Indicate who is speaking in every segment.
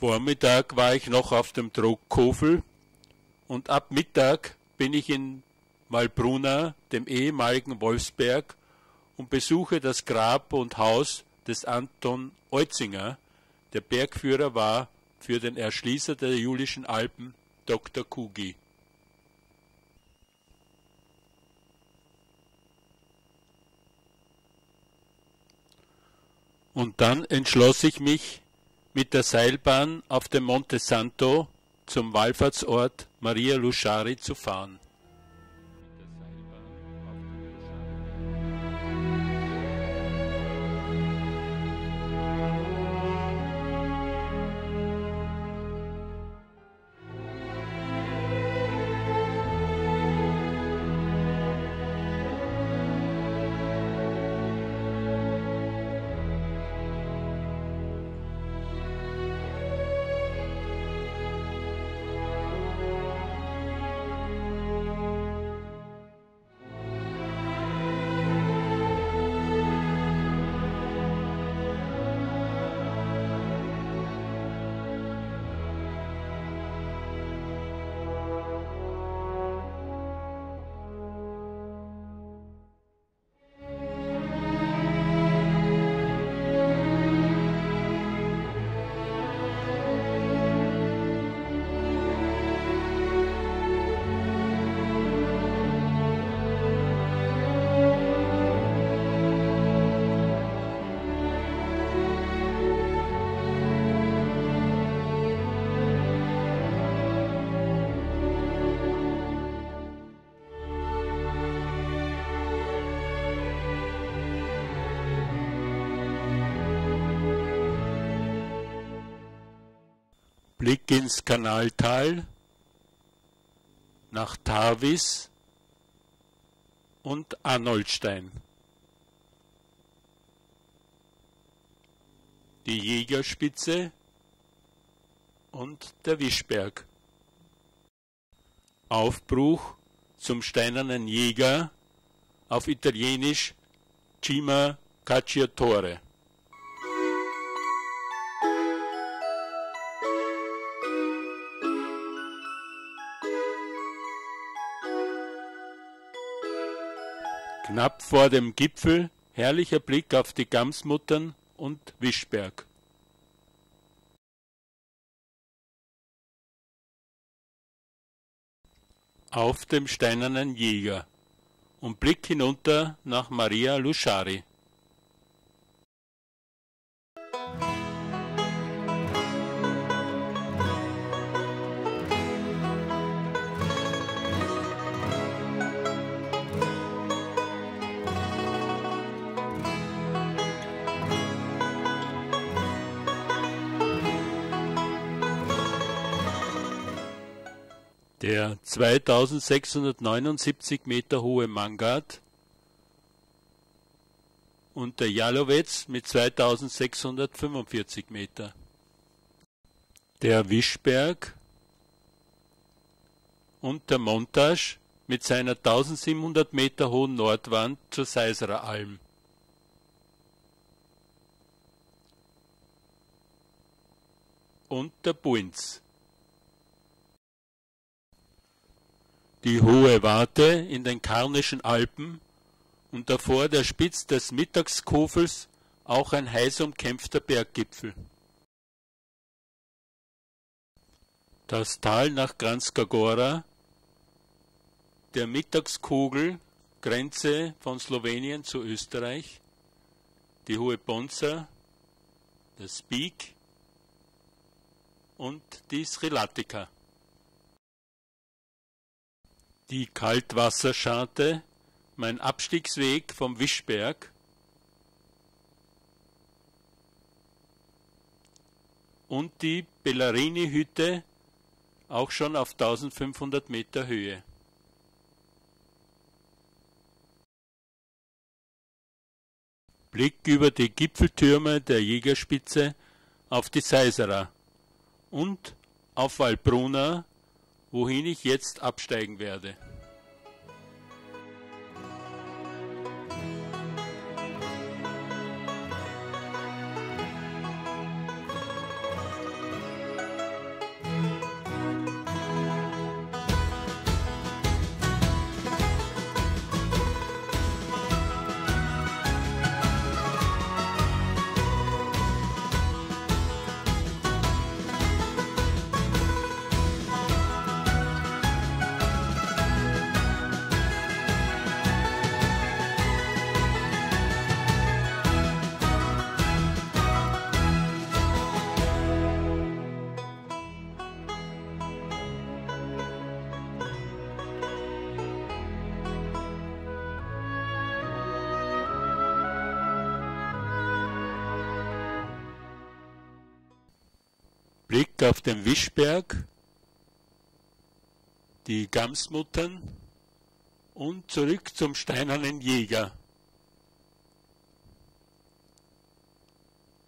Speaker 1: Vormittag war ich noch auf dem Druckkofel und ab Mittag bin ich in Malbrunna, dem ehemaligen Wolfsberg, und besuche das Grab und Haus des Anton Eutzinger, der Bergführer war für den Erschließer der Julischen Alpen, Dr. Kugi. Und dann entschloss ich mich, mit der Seilbahn auf dem Monte Santo zum Wallfahrtsort Maria Luschari zu fahren. Blick ins Kanaltal, nach Tarvis und Arnoldstein. Die Jägerspitze und der Wischberg. Aufbruch zum steinernen Jäger auf Italienisch Cima Cacciatore. Knapp vor dem Gipfel herrlicher Blick auf die Gamsmuttern und Wischberg. Auf dem steinernen Jäger und Blick hinunter nach Maria Luschari. Der 2679 Meter hohe Mangat und der Jalowetz mit 2645 Meter. Der Wischberg und der Montage mit seiner 1700 Meter hohen Nordwand zur Seiserer Alm. Und der Buinz. Die hohe Warte in den Karnischen Alpen und davor der Spitz des Mittagskofels auch ein heiß umkämpfter Berggipfel. Das Tal nach Kranjska Gora, der Mittagskugel, Grenze von Slowenien zu Österreich, die Hohe Ponza, das Peak und die Srilatika. Die Kaltwasserscharte, mein Abstiegsweg vom Wischberg. Und die Bellarini-Hütte, auch schon auf 1500 Meter Höhe. Blick über die Gipfeltürme der Jägerspitze auf die Seisera und auf Walbrunna wohin ich jetzt absteigen werde. Blick auf den Wischberg, die Gamsmuttern und zurück zum steinernen Jäger.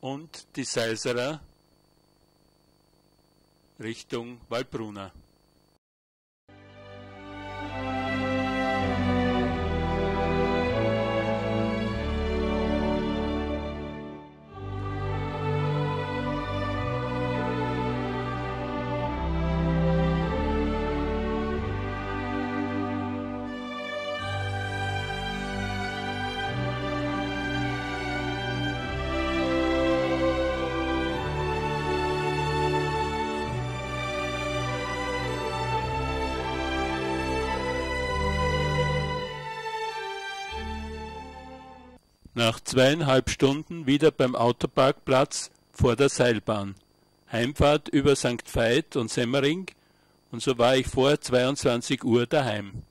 Speaker 1: Und die Seiserer Richtung Waldbrunner. Nach zweieinhalb Stunden wieder beim Autoparkplatz vor der Seilbahn. Heimfahrt über St. Veit und Semmering und so war ich vor 22 Uhr daheim.